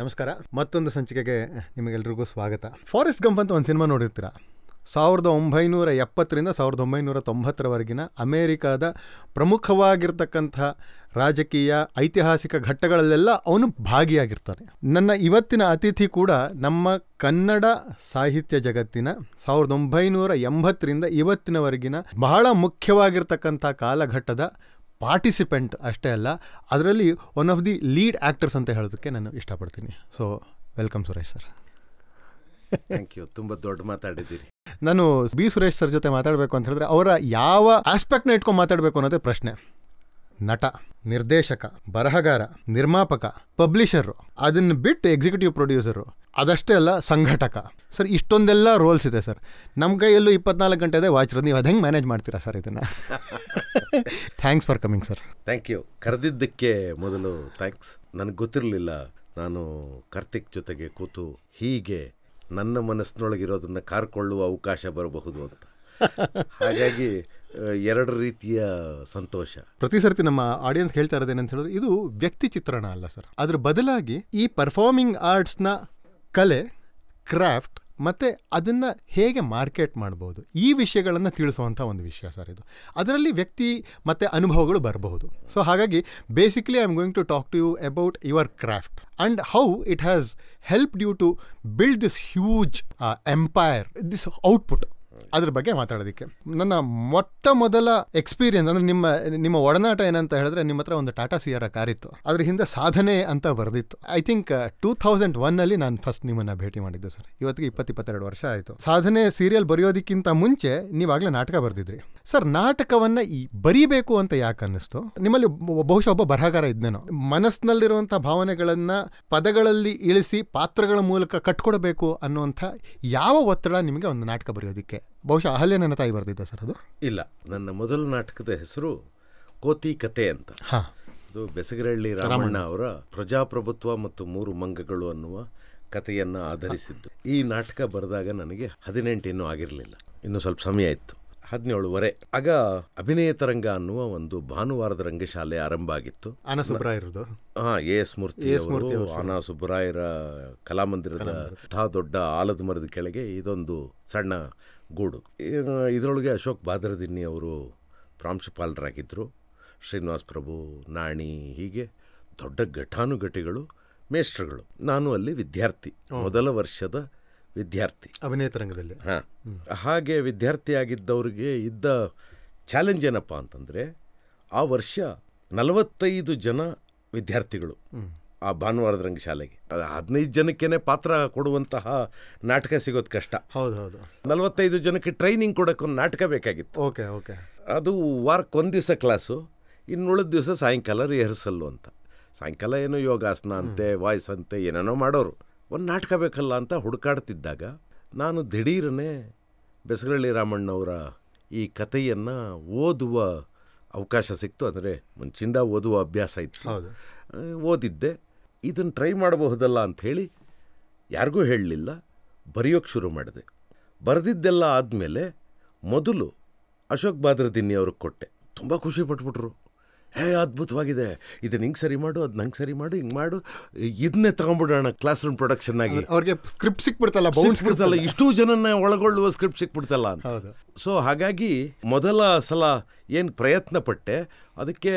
ನಮಸ್ಕಾರ. ಮತ್ತೊಂದು ಸಂಚಿಕೆಗೆ ನಿಮಗೆಲ್ರಿಗೂ ಸ್ವಾಗತ. ಫಾರೆಸ್ಟ್ ಗಂಪ್ ಅಂತ ಒಂದು ಸಿನಿಮಾ ನೋಡಿರ್ತೀರ? ಸಾವಿರದ ಒಂಬೈನೂರ ಎಪ್ಪತ್ತರಿಂದ ಸಾವಿರದ ಒಂಬೈನೂರ ತೊಂಬತ್ತರವರೆಗಿನ ಅಮೇರಿಕಾದ ಪ್ರಮುಖವಾಗಿರ್ತಕ್ಕಂಥ ರಾಜಕೀಯ, ಐತಿಹಾಸಿಕ ಘಟ್ಟಗಳಲ್ಲೆಲ್ಲ ಅವನು ಭಾಗಿಯಾಗಿರ್ತಾನೆ. ನನ್ನ ಇವತ್ತಿನ ಅತಿಥಿ ಕೂಡ ನಮ್ಮ ಕನ್ನಡ ಸಾಹಿತ್ಯ ಜಗತ್ತಿನ ಸಾವಿರದ ಒಂಬೈನೂರ ಎಂಬತ್ತರಿಂದ ಇವತ್ತಿನವರೆಗಿನ ಬಹಳ ಮುಖ್ಯವಾಗಿರ್ತಕ್ಕಂಥ ಕಾಲಘಟ್ಟದ ಪಾರ್ಟಿಸಿಪೆಂಟ್ ಅಷ್ಟೇ ಅಲ್ಲ ಅದರಲ್ಲಿ one of the lead actors ಅಂತ ಹೇಳೋದಕ್ಕೆ ನಾನು ಇಷ್ಟಪಡ್ತೀನಿ. So welcome Suresh sir thank you ತುಂಬ ದೊಡ್ಡ ಮಾತಾಡಿದ್ದೀರಿ. ನಾನು ಬಿ ಸುರೇಶ್ ಸರ್ ಜೊತೆ ಮಾತಾಡಬೇಕು ಅಂತ ಹೇಳಿದ್ರೆ ಅವರ ಯಾವ ಆಸ್ಪೆಕ್ಟ್ನ ಇಟ್ಕೊಂಡು ಮಾತಾಡಬೇಕು ಅನ್ನೋದೇ ಪ್ರಶ್ನೆ. ನಟ. ನಿರ್ದೇಶಕ ಬರಹಗಾರ ನಿರ್ಮಾಪಕ ಪಬ್ಲಿಷರು ಅದನ್ನು ಬಿಟ್ಟು ಎಕ್ಸಿಕ್ಯೂಟಿವ್ ಪ್ರೊಡ್ಯೂಸರು ಅದಷ್ಟೇ ಅಲ್ಲ ಸಂಘಟಕ. ಸರ್ ಇಷ್ಟೊಂದೆಲ್ಲ ರೋಲ್ಸ್ ಇದೆ ಸರ್. ನಮ್ಮ ಕೈಯಲ್ಲೂ ಇಪ್ಪತ್ನಾಲ್ಕು ಗಂಟೆ ಇದೆ ವಾಚ್ ನೀವು ಅದು ಹೆಂಗೆ ಮ್ಯಾನೇಜ್ ಮಾಡ್ತೀರಾ ಸರ್ ಇದನ್ನು? Thanks for coming sir thank you ಕರೆದಿದ್ದಕ್ಕೆ ಮೊದಲು ಥ್ಯಾಂಕ್ಸ್ ನನಗೆ ಗೊತ್ತಿರಲಿಲ್ಲ. ನಾನು ಕಾರ್ತಿಕ್ ಜೊತೆಗೆ ಕೂತು ಹೀಗೆ ನನ್ನ ಮನಸ್ಸಿನೊಳಗಿರೋದನ್ನು ಕಾರ್ಕೊಳ್ಳುವ ಅವಕಾಶ ಬರಬಹುದು ಅಂತ. ಹಾಗಾಗಿ ಎರಡು ರೀತಿಯ ಸಂತೋಷ. ಪ್ರತಿ ಸರ್ತಿ ನಮ್ಮ ಆಡಿಯನ್ಸ್ ಹೇಳ್ತಾ ಇರೋದೇನಂತ ಹೇಳಿದ್ರೆ, ಇದು ವ್ಯಕ್ತಿ ಚಿತ್ರಣ ಅಲ್ಲ ಸರ್. ಅದ್ರ ಬದಲಾಗಿ ಈ ಪರ್ಫಾರ್ಮಿಂಗ್ ಆರ್ಟ್ಸ್ನ ಕಲೆ ಕ್ರಾಫ್ಟ್ ಮತ್ತು ಅದನ್ನು ಹೇಗೆ ಮಾರ್ಕೆಟ್ ಮಾಡ್ಬೋದು, ಈ ವಿಷಯಗಳನ್ನು ತಿಳಿಸುವಂಥ ಒಂದು ವಿಷಯ ಸರ್ ಇದು. ಅದರಲ್ಲಿ ವ್ಯಕ್ತಿ ಮತ್ತು ಅನುಭವಗಳು ಬರಬಹುದು. ಸೊ ಹಾಗಾಗಿ basically I am going to talk to you about your craft and how it has helped you to build this huge empire this output ಅದ್ರ ಬಗ್ಗೆ ಮಾತಾಡೋದಕ್ಕೆ. ನನ್ನ ಮೊಟ್ಟ ಮೊದಲ ಎಕ್ಸ್ಪೀರಿಯನ್ಸ್ ಅಂದರೆ ನಿಮ್ಮ ನಿಮ್ಮ ಒಡನಾಟ ಏನಂತ ಹೇಳಿದ್ರೆ ನಿಮ್ಮ ಹತ್ರ ಒಂದು ಟಾಟಾ ಸಿಯರ ಕಾರಿತ್ತು. ಅದ್ರ ಹಿಂದೆ ಸಾಧನೆ ಅಂತ ಬರೆದಿತ್ತು. ಐ ಥಿಂಕ್ ಟೂ ತೌಸಂಡ್ ಒನ್ನಲ್ಲಿ ನಾನು ಫಸ್ಟ್ ನಿಮ್ಮನ್ನು ಭೇಟಿ ಮಾಡಿದ್ದು ಸರ್. ಇವತ್ತಿಗೆ ಇಪ್ಪತ್ತು ಇಪ್ಪತ್ತೆರಡು ವರ್ಷ ಆಯಿತು. ಸಾಧನೆ ಸೀರಿಯಲ್ ಬರೆಯೋದಕ್ಕಿಂತ ಮುಂಚೆ ನೀವಾಗಲೇ ನಾಟಕ ಬರೆದಿದ್ರಿ. ಸರ್, ನಾಟಕವನ್ನು ಈ ಬರೀಬೇಕು ಅಂತ ಯಾಕೆ ಅನ್ನಿಸ್ತು? ನಿಮ್ಮಲ್ಲಿ ಬಹುಶಃ ಒಬ್ಬ ಬರಹಗಾರ ಇದ್ನೇನೋ. ಮನಸ್ಸಿನಲ್ಲಿರುವಂಥ ಭಾವನೆಗಳನ್ನು ಪದಗಳಲ್ಲಿ ಇಳಿಸಿ ಪಾತ್ರಗಳ ಮೂಲಕ ಕಟ್ಕೊಡಬೇಕು ಅನ್ನುವಂಥ ಯಾವ ಒತ್ತಡ ನಿಮಗೆ ಒಂದು ನಾಟಕ ಬರೆಯೋದಕ್ಕೆ? ಬಹುಶಃ ಅಹಲ್ಯ ನನ್ನ ತಾಯಿ ಬರೆದಿದ್ದ ಸರ್ ಅದು? ಇಲ್ಲ ನನ್ನ ಮೊದಲ ನಾಟಕದ ಹೆಸರು ಕೋತಿ ಕತೆ ಅಂತ. ಹಾ. ಅದು ಬೆಸಗರಹಳ್ಳಿ ರಾಮಣ್ಣ ಅವರ ಪ್ರಜಾಪ್ರಭುತ್ವ ಮತ್ತು ಮೂರು ಮಂಗಗಳು ಅನ್ನುವ ಕಥೆಯನ್ನು ಆಧರಿಸಿದ್ದು. ಈ ನಾಟಕ ಬರೆದಾಗ ನನಗೆ ಹದಿನೆಂಟು ಇನ್ನೂ ಆಗಿರಲಿಲ್ಲ. ಇನ್ನು ಸ್ವಲ್ಪ ಸಮಯ ಇತ್ತು. ಹದಿನೇಳುವರೆ. ಆಗ ಅಭಿನಯ ತರಂಗ ಅನ್ನುವ ಒಂದು ಭಾನುವಾರದ ರಂಗಶಾಲೆ ಆರಂಭ ಆಗಿತ್ತು. ಆನ ಸುಬ್ರಾಯರದು? ಹಾ ಎ ಎಸ್ ಮೂರ್ತಿ ಆನಾ ಸುಬ್ಬರಾಯರ ಕಲಾಮಂದಿರದ ದೊಡ್ಡ ಆಲದ ಮರದ ಕೆಳಗೆ ಇದೊಂದು ಸಣ್ಣ ಗೂಡು. ಇದರೊಳಗೆ ಅಶೋಕ್ ಬಾದರದಿನ್ನಿ ಅವರು ಪ್ರಾಂಶುಪಾಲರಾಗಿದ್ದರು ಶ್ರೀನಿವಾಸ್ ಪ್ರಭು ನಾಣಿ ಹೀಗೆ ದೊಡ್ಡ ಘಟಾನುಘಟಿಗಳು ಮೇಷ್ಟ್ರುಗಳು. ನಾನು ಅಲ್ಲಿ ವಿದ್ಯಾರ್ಥಿ ಮೊದಲ ವರ್ಷದ ವಿದ್ಯಾರ್ಥಿ. ಅಭಿನಯ ತರಂಗದಲ್ಲಿ. ಹಾಂ. ಹಾಗೆ ವಿದ್ಯಾರ್ಥಿಯಾಗಿದ್ದವ್ರಿಗೆ ಇದ್ದ ಚಾಲೆಂಜ್ ಏನಪ್ಪ ಅಂತಂದರೆ ಆ ವರ್ಷ ನಲವತ್ತೈದು ಜನ ವಿದ್ಯಾರ್ಥಿಗಳು. ಆ ಭಾನುವಾರದ ರಂಗಶಾಲೆಗೆ. ಹದಿನೈದು ಜನಕ್ಕೇನೆ ಪಾತ್ರ ಕೊಡುವಂತಹ ನಾಟಕ ಸಿಗೋದು ಕಷ್ಟ. ಹೌದು ಹೌದು. ನಲವತ್ತೈದು ಜನಕ್ಕೆ ಟ್ರೈನಿಂಗ್ ಕೊಡೋಕೆ ಒಂದು ನಾಟಕ ಬೇಕಾಗಿತ್ತು. Okay okay. ಅದು ವಾರಕ್ಕೆ ಒಂದು ದಿವಸ ಕ್ಲಾಸು ಇನ್ನುಳಿದ ದಿವಸ ಸಾಯಂಕಾಲ ರಿಹರ್ಸಲ್ಲು ಅಂತ. ಸಾಯಂಕಾಲ ಏನು ಯೋಗಾಸನ ಅಂತೆ ವಾಯ್ಸ್ ಅಂತೆ ಏನೇನೋ ಮಾಡೋರು. ಒಂದು ನಾಟಕ ಬೇಕಲ್ಲ ಅಂತ ಹುಡುಕಾಡ್ತಿದ್ದಾಗ ನಾನು ದಿಢೀರನೇ ಬೆಸಗಳ್ಳಿ ರಾಮಣ್ಣವರ ಈ ಕಥೆಯನ್ನು ಓದುವ ಅವಕಾಶ ಸಿಕ್ತು. ಅಂದರೆ ಮುಂಚಿಂದ ಓದುವ ಅಭ್ಯಾಸ ಇತ್ತು. ಓದಿದ್ದೆ. ಇದನ್ನು ಟ್ರೈ ಮಾಡಬಹುದಲ್ಲ ಅಂಥೇಳಿ ಯಾರಿಗೂ ಹೇಳಲಿಲ್ಲ. ಬರೆಯೋಕ್ಕೆ ಶುರು ಮಾಡಿದೆ. ಬರೆದಿದ್ದೆಲ್ಲ ಆದಮೇಲೆ ಮೊದಲು ಅಶೋಕ್ ಬಾದ್ರದಿನ್ನಿ ಅವ್ರಿಗೆ ಕೊಟ್ಟೆ. ತುಂಬ ಖುಷಿ ಪಟ್ಬಿಟ್ರು. ಹೇ ಅದ್ಭುತವಾಗಿದೆ. ಇದನ್ನ ಹಿಂಗೆ ಸರಿ ಮಾಡು ಅದು ನಂಗೆ ಸರಿ ಮಾಡು ಹಿಂಗೆ ಮಾಡು. ಇದನ್ನೇ ತಗೊಂಡ್ಬಿಡೋಣ ಕ್ಲಾಸ್ ರೂಮ್ ಪ್ರೊಡಕ್ಷನ್ ಆಗಿ ಅವ್ರಿಗೆ ಸ್ಕ್ರಿಪ್ಟ್ ಸಿಕ್ಬಿಡ್ತಲ್ಲ ಬೌನ್ಸ್ ಸಿಕ್ಬಿಡ್ತಲ್ಲ ಇಷ್ಟೂ ಜನನ ಒಳಗೊಳ್ಳುವ ಸ್ಕ್ರಿಪ್ಟ್ ಸಿಕ್ಬಿಡ್ತಲ್ಲ ಹೌದು. ಸೊ ಹಾಗಾಗಿ ಮೊದಲ ಸಲ ಏನು ಪ್ರಯತ್ನ ಪಟ್ಟೆ ಅದಕ್ಕೆ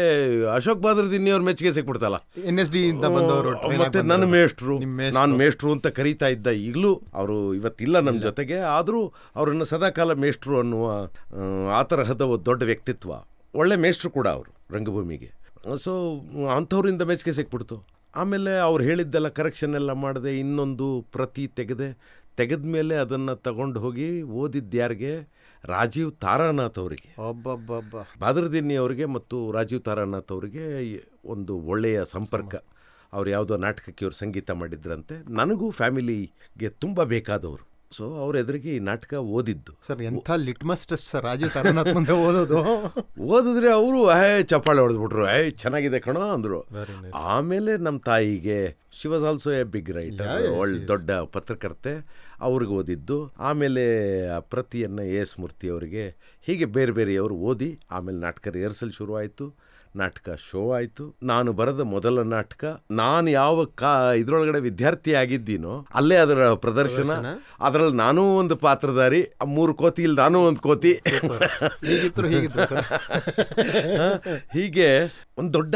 ಅಶೋಕ್ ಬಾದ್ರದಿನ್ನಿ ಅವ್ರ ಮೆಚ್ಚುಗೆ ಸಿಕ್ಬಿಡ್ತಲ್ಲ. ಎನ್ ಎಸ್ ಡಿ ಇಂದ ಬಂದವರು ಮತ್ತೆ ನನ್ನ. ಮೇಷ್ಟ್ರು ನಾನು ಮೇಷ್ಟ್ರು ಅಂತ ಕರೀತಾ ಇದ್ದ ಈಗಲೂ ಅವರು ಇವತ್ತಿಲ್ಲ ನಮ್ಮ ಜೊತೆಗೆ. ಆದರೂ ಅವರನ್ನು ಸದಾಕಾಲ ಮೇಷ್ಟ್ರು ಅನ್ನುವ ಆ, ಆ ತರಹದ ಒಂದು ದೊಡ್ಡ ವ್ಯಕ್ತಿತ್ವ. ಒಳ್ಳೆ ಮೇಷ್ಟ್ರು ಕೂಡ ಅವರು. ರಂಗಭೂಮಿಗೆ. ಸೊ ಅಂಥವ್ರಿಂದ ಮೆಚ್ಚುಗೆ ಸಿಕ್ಬಿಡ್ತು. ಆಮೇಲೆ ಅವ್ರು ಹೇಳಿದ್ದೆಲ್ಲ ಕರೆಕ್ಷನ್ ಎಲ್ಲ ಮಾಡಿದೆ ಇನ್ನೊಂದು ಪ್ರತಿ ತೆಗೆದೆ ತೆಗೆದ ಮೇಲೆ ಅದನ್ನು ತಗೊಂಡು ಹೋಗಿ ಓದಿದ್ದು ಯಾರಿಗೆ? ರಾಜೀವ್ ತಾರಾನಾಥ್ ಅವರಿಗೆ. ಒಬ್ಬೊಬ್ಬ ಬಾದರ್ದಿನಿ ಅವರಿಗೆ ಮತ್ತು ರಾಜೀವ್ ತಾರಾನಾಥ್ ಅವರಿಗೆ ಒಂದು ಒಳ್ಳೆಯ ಸಂಪರ್ಕ. ಅವ್ರು ಯಾವುದೋ ನಾಟಕಕ್ಕೆ ಇವರು ಸಂಗೀತ ಮಾಡಿದ್ರಂತೆ. ನನಗೂ ಫ್ಯಾಮಿಲಿಗೆ ತುಂಬ ಬೇಕಾದವರು. ಸೊ ಅವ್ರ ಎದುರಿಗೆ ಈ ನಾಟಕ ಓದಿದ್ದು. ಸರ್ ಎಂಥ litmus test sir Rajiv Saranath ಮುಂದೆ ಓದೋದು? ಓದಿದ್ರೆ ಅವರು ಹೇ ಚಪ್ಪಾಳೆ ಹೊಡೆದ್ಬಿಟ್ರು ಹೇ ಚೆನ್ನಾಗಿದೆ ಕಣೋ ಅಂದರು. ಆಮೇಲೆ ನಮ್ಮ ತಾಯಿಗೆ she was also a big writer ಒಳ್ಳೆ ದೊಡ್ಡ ಪತ್ರಕರ್ತೆ ಅವ್ರಿಗೆ ಓದಿದ್ದು. ಆಮೇಲೆ ಪ್ರತಿಯನ್ನು ಎ ಎಸ್ ಮೂರ್ತಿ ಅವರಿಗೆ ಹೀಗೆ ಬೇರೆ ಬೇರೆಯವರು ಓದಿ ಆಮೇಲೆ ನಾಟಕ ರಿಹರ್ಸಲ್ ಶುರುವಾಯಿತು. ನಾಟಕ ಶೋ ಆಯಿತು. ನಾನು ಬರೆದ ಮೊದಲ ನಾಟಕ ನಾನು ಯಾವ ಕಾ ಇದರೊಳಗಡೆ ವಿದ್ಯಾರ್ಥಿ ಆಗಿದ್ದೀನೋ ಅಲ್ಲೇ ಅದರ ಪ್ರದರ್ಶನ. ಅದರಲ್ಲಿ ನಾನೂ ಒಂದು ಪಾತ್ರಧಾರಿ ಆ ಮೂರು ಕೋತಿ ಇಲ್ಲಿ ನಾನೂ ಒಂದು ಕೋತಿ. ಹೀಗೆ ಒಂದು ದೊಡ್ಡ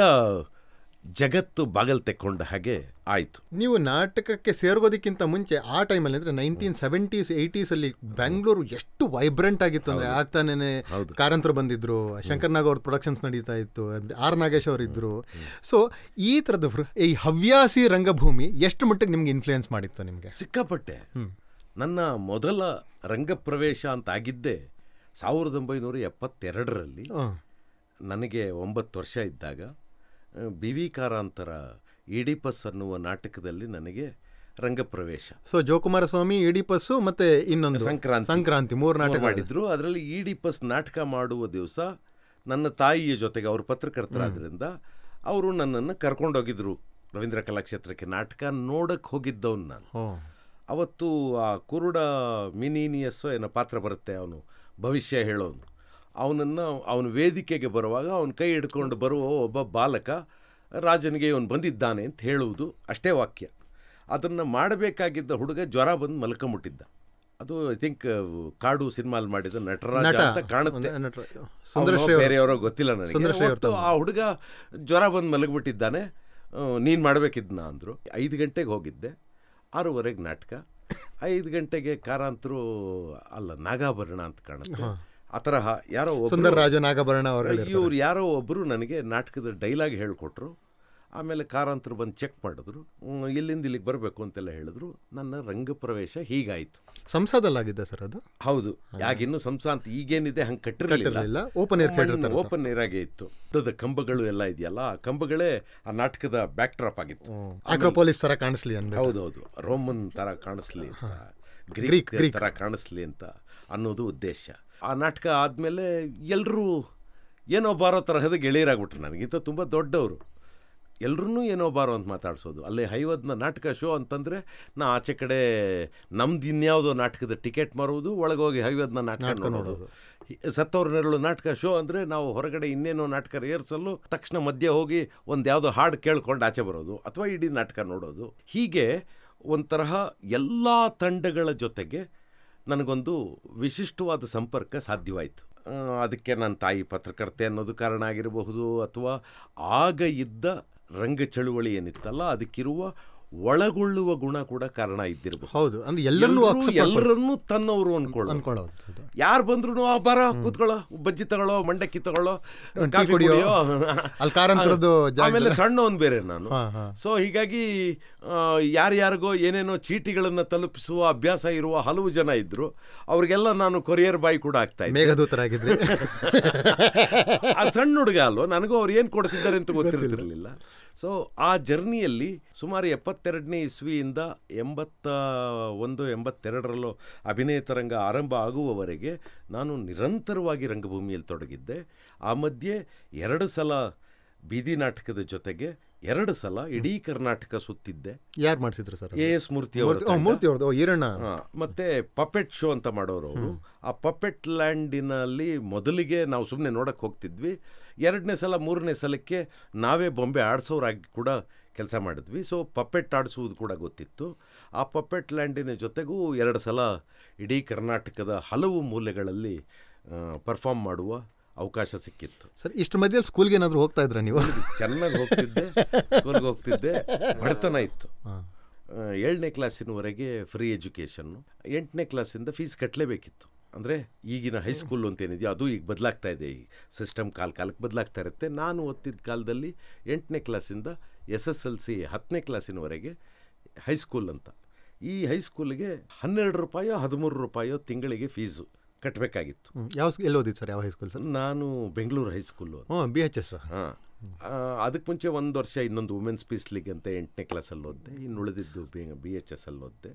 ಜಗತ್ತು ಬಾಗಲ್ ತೆಕ್ಕೊಂಡ ಹಾಗೆ ಆಯಿತು. ನೀವು ನಾಟಕಕ್ಕೆ ಸೇರ್ಗೋದಕ್ಕಿಂತ ಮುಂಚೆ ಆ ಟೈಮಲ್ಲಿ ಅಂದ್ರೆ ನೈನ್ಟೀನ್ ಸೆವೆಂಟೀಸ್ ಏಯ್ಟೀಸ್ ಅಲ್ಲಿ ಬೆಂಗಳೂರು ಎಷ್ಟು ವೈಬ್ರೆಂಟ್ ಆಗಿತ್ತು ಅಂದ್ರೆ ಆಗ್ತಾನೇ ಕಾರಂತರು ಬಂದಿದ್ರು ಶಂಕರ್ ನಾಗ್ ಅವ್ರ ಪ್ರೊಡಕ್ಷನ್ಸ್ ನಡೀತಾ ಇತ್ತು ಆರ್ ನಾಗೇಶ್ ಅವರು ಇದ್ರು. ಸೊ ಈ ಥರದ ಈ ಹವ್ಯಾಸಿ ರಂಗಭೂಮಿ ಎಷ್ಟು ಮಟ್ಟಿಗೆ ನಿಮ್ಗೆ ಇನ್ಫ್ಲೂಯೆನ್ಸ್ ಮಾಡಿತ್ತು ನಿಮಗೆ? ಸಿಕ್ಕಾಪಟ್ಟೆ. ನನ್ನ ಮೊದಲ ರಂಗ ಪ್ರವೇಶ ಅಂತ ಆಗಿದ್ದೆ ಸಾವಿರದ ಒಂಬೈನೂರ ಎಪ್ಪತ್ತೆರಡರಲ್ಲಿ. ನನಗೆ ಒಂಬತ್ತು ವರ್ಷ ಇದ್ದಾಗ ಬಿ ವಿ ಕಾರಂತರ ಇಡಿಪಸ್ ಅನ್ನುವ ನಾಟಕದಲ್ಲಿ ನನಗೆ ರಂಗಪ್ರವೇಶ. ಸೊ ಜೋಕುಮಾರ ಸ್ವಾಮಿ ಇಡಿಪಸ್ಸು ಮತ್ತೆ ಇನ್ನೊಂದು ಸಂಕ್ರಾಂತಿ. ಸಂಕ್ರಾಂತಿ ಮೂರು ನಾಟಕ ಮಾಡಿದ್ರು. ಅದರಲ್ಲಿ ಇಡಿಪಸ್ ನಾಟಕ ಮಾಡುವ ದಿವಸ ನನ್ನ ತಾಯಿಯ ಜೊತೆಗೆ ಅವರು ಪತ್ರಕರ್ತರಾದ್ರಿಂದ ಅವರು ನನ್ನನ್ನು ಕರ್ಕೊಂಡೋಗಿದ್ರು ರವೀಂದ್ರ ಕಲಾಕ್ಷೇತ್ರಕ್ಕೆ ನಾಟಕ ನೋಡಕ್ಕೆ ಹೋಗಿದ್ದವನು ನಾನು. ಅವತ್ತು ಆ ಕುರುಡ ಮಿನಿನಿಯಸ್ಸೋ ಏನೋ ಪಾತ್ರ ಬರುತ್ತೆ ಅವನು ಭವಿಷ್ಯ ಹೇಳೋನು. ಅವನನ್ನು ಅವನ ವೇದಿಕೆಗೆ ಬರುವಾಗ ಅವನ ಕೈ ಹಿಡ್ಕೊಂಡು ಬರುವ ಒಬ್ಬ ಬಾಲಕ ರಾಜನಿಗೆ ಇವನು ಬಂದಿದ್ದಾನೆ ಅಂತ ಹೇಳುವುದು ಅಷ್ಟೇ ವಾಕ್ಯ. ಅದನ್ನು ಮಾಡಬೇಕಾಗಿದ್ದ ಹುಡುಗ ಜ್ವರ ಬಂದು ಮಲ್ಕೊಂಬಿಟ್ಟಿದ್ದ. ಅದು ಐ ಥಿಂಕ್ ಕಾಡು ಸಿನಿಮಾಲ್ ಮಾಡಿದ ನಟರಾಜ ಅಂತ ಕಾಣುತ್ತೆ. ಬೇರೆಯವರ ಗೊತ್ತಿಲ್ಲ ನನಗೆ. ಆ ಹುಡುಗ ಜ್ವರ ಬಂದು ಮಲಗಿಬಿಟ್ಟಿದ್ದಾನೆ. ನೀನು ಮಾಡಬೇಕಿದ್ನ ಅಂದರು. ಐದು ಗಂಟೆಗೆ ಹೋಗಿದ್ದೆ. ಆರೂವರೆಗೆ ನಾಟಕ. ಐದು ಗಂಟೆಗೆ ಕಾರಾಂತರು ಅಲ್ಲ ನಾಗಾಭರಣ ಅಂತ ಕಾಣುತ್ತೆ. ಆ ತರಹ ಯಾರೋ ಒಬ್ರು- ಸುಂದರ ರಾಜ ನಾಗಭರಣ ಅವರು ಇವ್ರು ಯಾರೋ ಒಬ್ಬರು ನನಗೆ ನಾಟಕದ ಡೈಲಾಗ್ ಹೇಳಿಕೊಟ್ರು. ಆಮೇಲೆ ಕಾರಂತರು ಬಂದು ಚೆಕ್ ಮಾಡಿದ್ರು. ಇಲ್ಲಿಂದ ಇಲ್ಲಿಗೆ ಬರಬೇಕು ಅಂತೆಲ್ಲ ಹೇಳಿದ್ರು. ನನ್ನ ರಂಗ ಪ್ರವೇಶ ಹೀಗಾಯಿತು. ಸಂಸದಲ್ಲಾಗಿದ್ದ ಸರ್ ಅದು? ಹೌದು. ಯಾಗಿನ್ನು ಸಂಸಾಂತ ಈಗೇನಿದೆ ಹಂಗೆ ಕಟ್ಟಿರಲಿಲ್ಲ. Open air theatre open air ಆಗೇ ಇತ್ತು. ದೊಡ್ಡ ಕಂಬಗಳು ಎಲ್ಲ ಇದೆಯಲ್ಲ ಆ ಕಂಬಗಳೇ ಆ ನಾಟಕದ ಬ್ಯಾಕ್ ಡ್ರಾಪ್ ಆಗಿತ್ತು ಆಕ್ರೋಪೋಲಿಸ್ ತರ ಕಾಣಿಸ್ಲಿ ಹೌದು ಹೌದು ರೋಮನ್ ತರ ಕಾಣಿಸ್ಲಿ ಅಂತ ಗ್ರೀಕ್, ಗ್ರೀಕ್ ತರ ಕಾಣಿಸ್ಲಿ ಅಂತ ಅನ್ನೋದು ಉದ್ದೇಶ. ಆ ನಾಟಕ ಆದಮೇಲೆ ಎಲ್ಲರೂ ಏನೋ ಬಾರೋ ತರಹದ ಗೆಳೆಯರಾಗ್ಬಿಟ್ರು ನನಗಿಂತ ತುಂಬ ದೊಡ್ಡವರು. ಎಲ್ಲರೂ ಏನೋ ಬಾರೋ ಅಂತ ಮಾತಾಡ್ಸೋದು. ಅಲ್ಲಿ ಹೈವದ್ನ ನಾಟಕ ಶೋ ಅಂತಂದರೆ ನಾ ಆಚೆ ಕಡೆ ನಮ್ದು ಇನ್ಯಾವುದೋ ನಾಟಕದ ಟಿಕೆಟ್ ಮಾರುವುದು ಹೋಗಿ ಹೈವದ್ನ ನಾಟಕ ನೋಡೋದು. ಸತ್ತವ್ರ ನೆರಳು ನಾಟಕ ಶೋ ಅಂದರೆ ನಾವು ಹೊರಗಡೆ ಇನ್ನೇನೋ ನಾಟಕ ರಿಹರ್ಸಲ್ಲು ತಕ್ಷಣ ಮಧ್ಯೆ ಹೋಗಿ ಒಂದು ಯಾವುದೋ ಹಾಡು ಕೇಳ್ಕೊಂಡು ಆಚೆ ಬರೋದು ಅಥವಾ ಇಡೀ ನಾಟಕ ನೋಡೋದು. ಹೀಗೆ ಒಂಥರಹ ಎಲ್ಲ ತಂಡಗಳ ಜೊತೆಗೆ ನನಗೊಂದು ವಿಶಿಷ್ಟವಾದ ಸಂಪರ್ಕ ಸಾಧ್ಯವಾಯಿತು. ಅದಕ್ಕೆ ನನ್ನ ತಾಯಿ ಪತ್ರಕರ್ತೆ ಅನ್ನೋದು ಕಾರಣ ಆಗಿರಬಹುದು ಅಥವಾ ಆಗ ಇದ್ದ ರಂಗ ಚಳುವಳಿ ಏನಿತ್ತಲ್ಲ, ಅದಕ್ಕಿರುವ ಒಳಗೊಳ್ಳುವ ಗುಣ ಕೂಡ ಕಾರಣ ಇದ್ದಿರಬಹುದು ಹೌದು ಅಂದ್ರೆ ಎಲ್ಲರೂ ಎಲ್ಲರನ್ನು ತನ್ನವರು ಅನ್ಕೊಳ್ಳೋ ಅನ್ಕೊಳ್ಳೋದು. ಅದು. ಯಾರು ಬಂದ್ರು ಬರ ಕೂತ್ಕೊಳ್ಳೋ ಬಜ್ಜಿ ತಗೊಳ್ಳೋ ಮಂಡಕ್ಕಿ ತಗೊಳ್ಳೋ ಕಾಫಿ ಕುಡಿಯೋ. ಆಮೇಲೆ ಸಣ್ಣವನ್ ಬೇರೆ ನಾನು. ಸೊ ಹೀಗಾಗಿ ಆ, ಯಾರ್ಯಾರಿಗೋ ಏನೇನೋ ಚೀಟಿಗಳನ್ನು ತಲುಪಿಸುವ ಅಭ್ಯಾಸ ಇರುವ ಹಲವು ಜನ ಇದ್ರು. ಅವ್ರಿಗೆಲ್ಲ ನಾನು ಕೊರಿಯರ್ ಬಾಯ್ ಕೂಡ ಆಗ್ತಾ ಇದ್ದೆ. ಆ ಸಣ್ಣ ಹುಡುಗ ಅಲ್ವ? ನನಗೂ ಅವ್ರು ಏನು ಕೊಡ್ತಿದ್ದಾರೆ ಅಂತ ಗೊತ್ತಿರ್ತಿರ್ಲಿಲ್ಲ. ಸೊ ಆ ಜರ್ನಿಯಲ್ಲಿ ಸುಮಾರು ಎಪ್ಪತ್ತೆರಡನೇ ಇಸ್ವಿಯಿಂದ ಎಂಬತ್ತ ಒಂದು, ಎಂಬತ್ತೆರಡರಲ್ಲೂ ಅಭಿನಯ ತರಂಗ ಆರಂಭ ಆಗುವವರೆಗೆ ನಾನು ನಿರಂತರವಾಗಿ ರಂಗಭೂಮಿಯಲ್ಲಿ ತೊಡಗಿದ್ದೆ. ಆ ಮಧ್ಯೆ ಎರಡು ಸಲ ಬೀದಿ ನಾಟಕದ ಜೊತೆಗೆ ಎರಡು ಸಲ ಇಡೀ ಕರ್ನಾಟಕ ಸುತ್ತಿದ್ದೆ. ಯಾರು ಮಾಡಿಸಿದ್ರು sir A S Murthy Murthy ಅವ್ರದ್ದು. ಈರಣ್ಣ. ಮತ್ತೆ ಪಪೆಟ್ ಶೋ ಅಂತ ಮಾಡೋರು ಅವರು. ಆ ಪಪೆಟ್ ಲ್ಯಾಂಡಿನಲ್ಲಿ ಮೊದಲಿಗೆ ನಾವು ಸುಮ್ಮನೆ ನೋಡಕ್ಕೆ ಹೋಗ್ತಿದ್ವಿ. ಎರಡನೇ ಸಲ ಮೂರನೇ ಸಲಕ್ಕೆ ನಾವೇ ಬೊಂಬೆ ಆಡಿಸೋರಾಗಿ ಕೂಡ ಕೆಲಸ ಮಾಡಿದ್ವಿ. ಸೊ ಪಪೆಟ್ ಆಡಿಸುವುದು ಕೂಡ ಗೊತ್ತಿತ್ತು. ಆ ಪಪೆಟ್ ಲ್ಯಾಂಡಿನ ಜೊತೆಗೂ ಎರಡು ಸಲ ಇಡೀ ಕರ್ನಾಟಕದ ಹಲವು ಮೂಲೆಗಳಲ್ಲಿ ಪರ್ಫಾರ್ಮ್ ಮಾಡುವ ಅವಕಾಶ ಸಿಕ್ಕಿತ್ತು. ಸರ್ ಇಷ್ಟು ಮಧ್ಯದಲ್ಲಿ ಸ್ಕೂಲ್ಗೆ ಏನಾದರೂ ಹೋಗ್ತಾ ಇದ್ರ ನೀವು? ಚೆನ್ನಾಗಿ ಹೋಗ್ತಿದ್ದೆ ಸ್ಕೂಲ್ಗೆ ಹೋಗ್ತಿದ್ದೆ ಬಡತನ ಇತ್ತು. ಏಳನೇ ಕ್ಲಾಸಿನವರೆಗೆ ಫ್ರೀ ಎಜುಕೇಷನ್ನು ಎಂಟನೇ ಕ್ಲಾಸಿಂದ ಫೀಸ್ ಕಟ್ಟಲೇಬೇಕಿತ್ತು ಅಂದರೆ ಈಗಿನ ಹೈಸ್ಕೂಲ್ ಅಂತ ಏನಿದೆಯೋ ಅದು ಈಗ ಬದಲಾಗ್ತಾ ಇದೆ. ಈ ಸಿಸ್ಟಮ್ ಕಾಲ ಕಾಲಕ್ಕೆ ಬದಲಾಗ್ತಾ ಇರುತ್ತೆ. ನಾನು ಓದ್ತಿದ್ದ ಕಾಲದಲ್ಲಿ ಎಂಟನೇ ಕ್ಲಾಸಿಂದ ಎಸ್ ಎಸ್ ಎಲ್ ಸಿ ಹತ್ತನೇ ಕ್ಲಾಸಿನವರೆಗೆ ಹೈಸ್ಕೂಲ್ ಅಂತ. ಈ ಹೈಸ್ಕೂಲಿಗೆ ಹನ್ನೆರಡು ರೂಪಾಯೋ ಹದಿಮೂರು ರೂಪಾಯೋ ತಿಂಗಳಿಗೆ ಫೀಸು ಕಟ್ಟಬೇಕಾಗಿತ್ತು ಯಾವ ಎಲ್ಲಿ ಓದಿದ್ದು ಸರ್ ಯಾವ ಹೈಸ್ಕೂಲ್ ಸರ್? ನಾನು ಬೆಂಗಳೂರು ಹೈಸ್ಕೂಲು ಹಾಂ ಬಿ ಎಚ್ ಎಸ್ ಹಾಂ. ಅದಕ್ಕೆ ಮುಂಚೆ ಒಂದು ವರ್ಷ ಇನ್ನೊಂದು ವುಮೆನ್ಸ್ ಪೀಸ್ ಲೀಗ್ ಅಂತ ಎಂಟನೇ ಕ್ಲಾಸಲ್ಲಿ ಓದಿದೆ. ಇನ್ನು ಉಳಿದಿದ್ದು ಬಿ ಬಿ ಎಚ್ ಎಸ್ ಅಲ್ಲಿ ಓದಿದೆ.